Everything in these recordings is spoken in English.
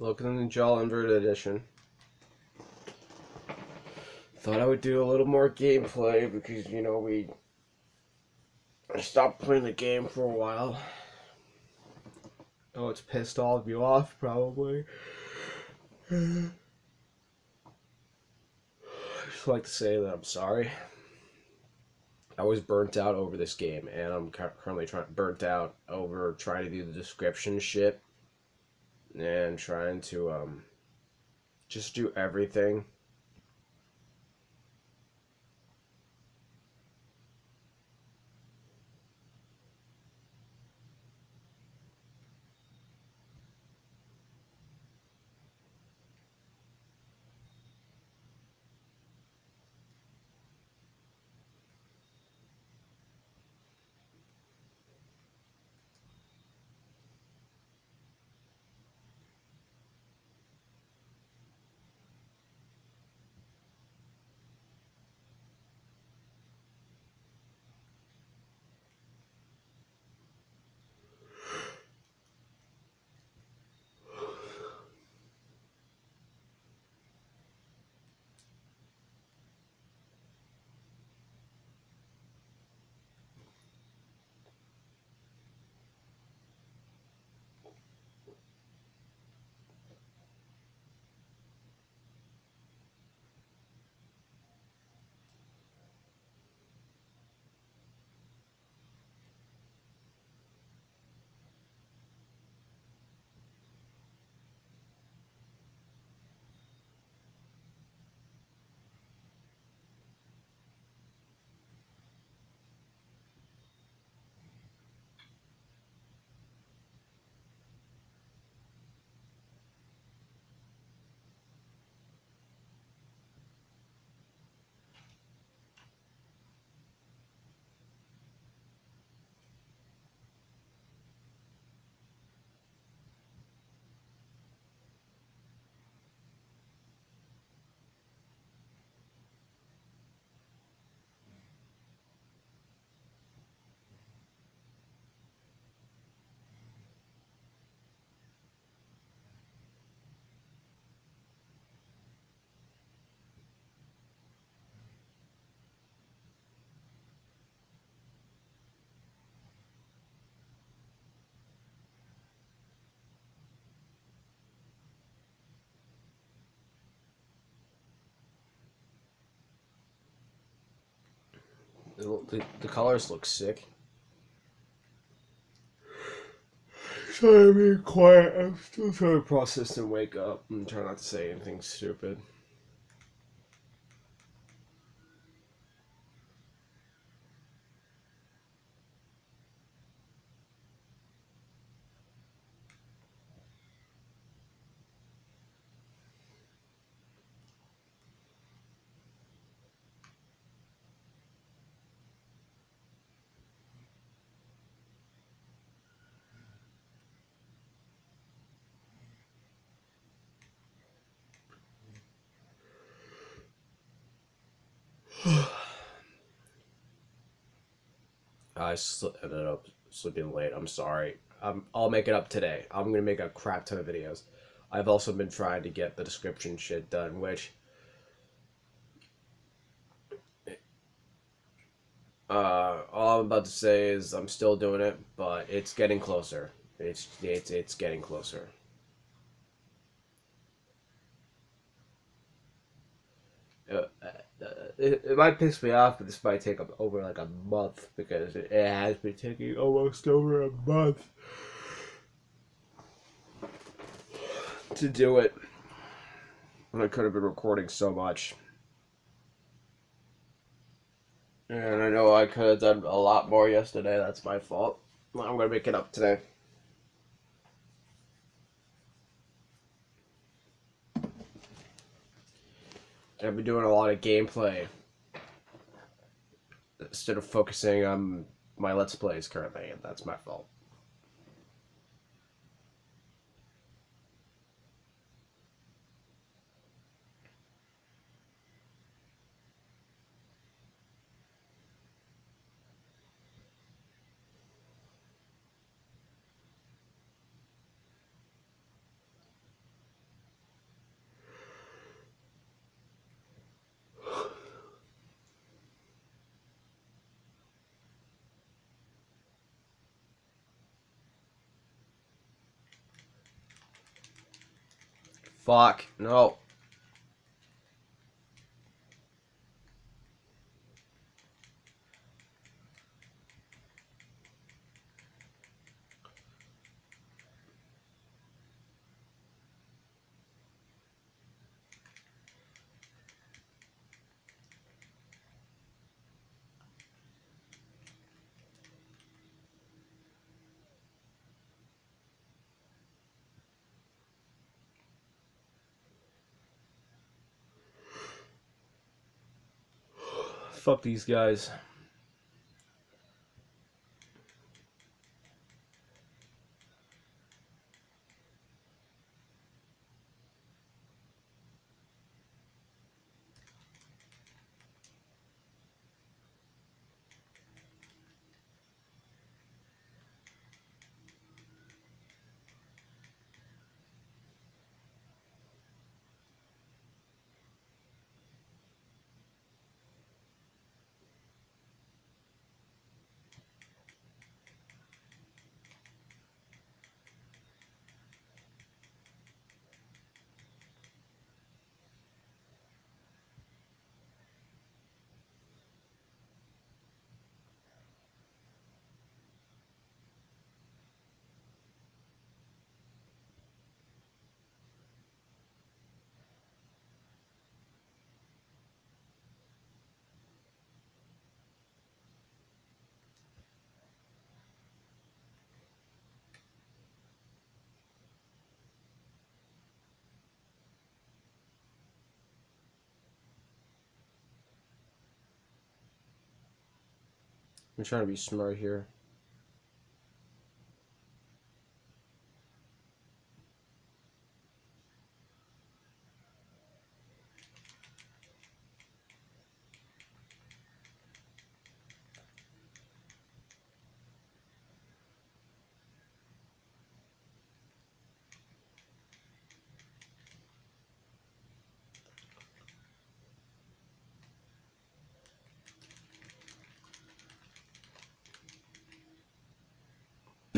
Local Ninja Inverted Edition. Thought I would do a little more gameplay because, you know, we I stopped playing the game for a while. Oh, it's pissed all of you off, probably. I just like to say that I'm sorry. I was burnt out over this game, and I'm currently trying burnt out over trying to do the description shit and trying to um just do everything The, the colors look sick. Sorry, I'm being quiet. I'm still trying to process and wake up and try not to say anything stupid. I ended up sleeping late. I'm sorry. Um, I'll make it up today. I'm gonna make a crap ton of videos. I've also been trying to get the description shit done, which uh, all I'm about to say is I'm still doing it, but it's getting closer. It's it's it's getting closer. Uh, it, it might piss me off, but this might take over like a month because it, it has been taking almost over a month to do it. I could have been recording so much. And I know I could have done a lot more yesterday. That's my fault. I'm going to make it up today. I've been doing a lot of gameplay instead of focusing on my Let's Plays currently, and that's my fault. Fuck. No. Fuck these guys. I'm trying to be smart here.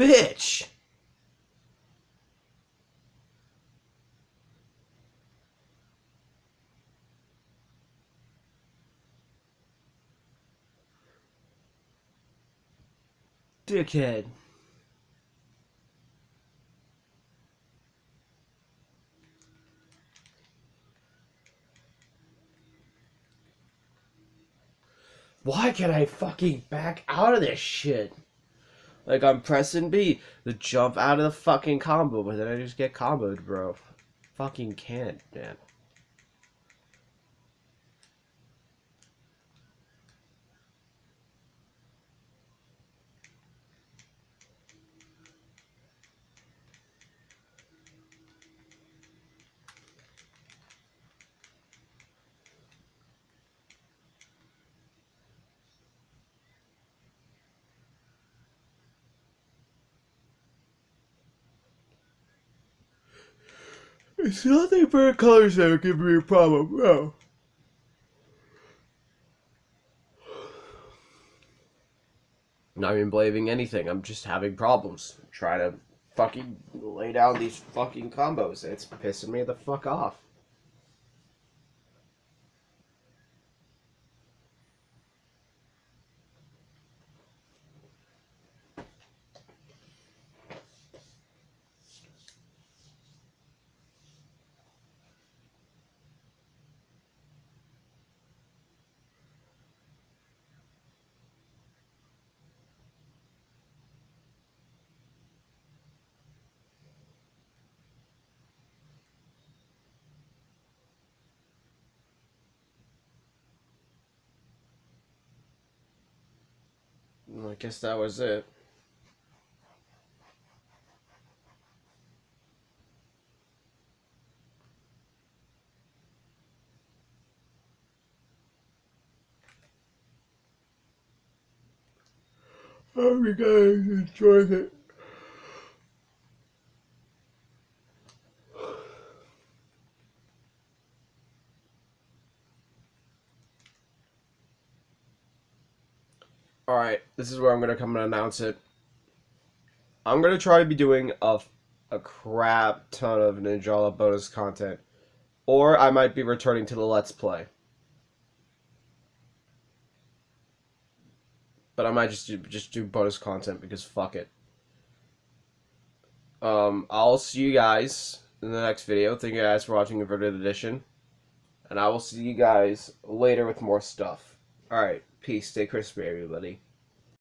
Bitch! Dickhead. Why can't I fucking back out of this shit? Like I'm pressing B to jump out of the fucking combo, but then I just get comboed, bro. Fucking can't, man. It's nothing but colors that are giving me a problem, bro. Not even blaming anything. I'm just having problems. Trying to fucking lay down these fucking combos. It's pissing me the fuck off. I guess that was it. hope you guys enjoyed it. Alright, this is where I'm going to come and announce it. I'm going to try to be doing a a crap ton of Ninjala bonus content. Or I might be returning to the Let's Play. But I might just do, just do bonus content because fuck it. Um, I'll see you guys in the next video. Thank you guys for watching Inverted Edition. And I will see you guys later with more stuff. Alright, peace. Stay crispy, everybody.